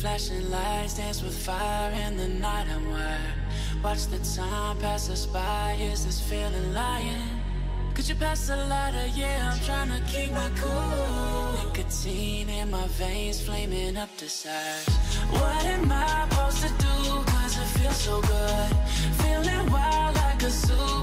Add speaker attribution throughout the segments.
Speaker 1: Flashing lights dance with fire in the night. I'm wired. Watch the time pass us by, is this feeling lying? Could you pass the lighter? Yeah, I'm trying to keep my cool. Nicotine in my veins, flaming up desires What am I supposed to do? Cause it feels so good. Feeling wild like a zoo,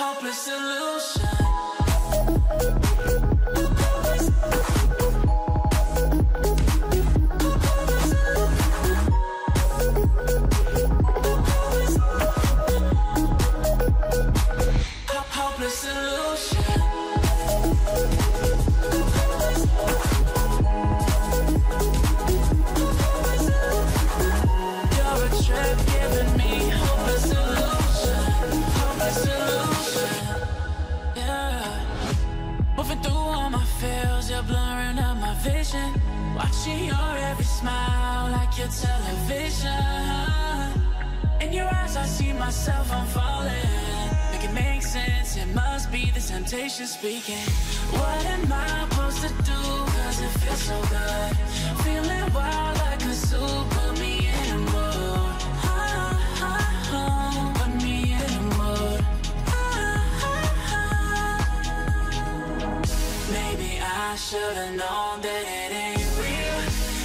Speaker 1: Hopeless solution Watching your every smile like your television. In your eyes, I see myself, I'm falling. Make it make sense, it must be the temptation speaking. What am I I should've known that it ain't real.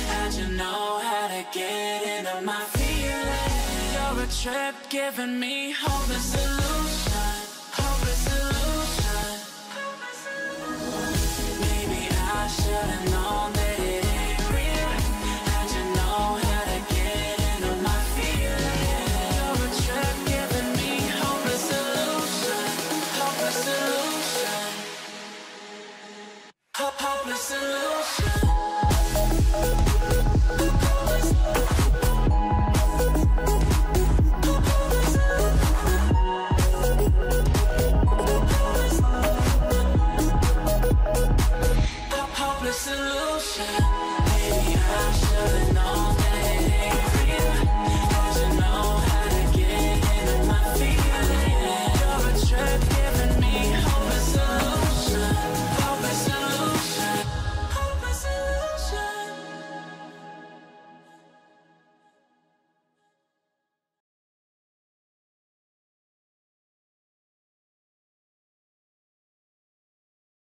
Speaker 1: How'd you know how to get into my feelings? You're a trip giving me solution. Hopeless solution. hopeless illusion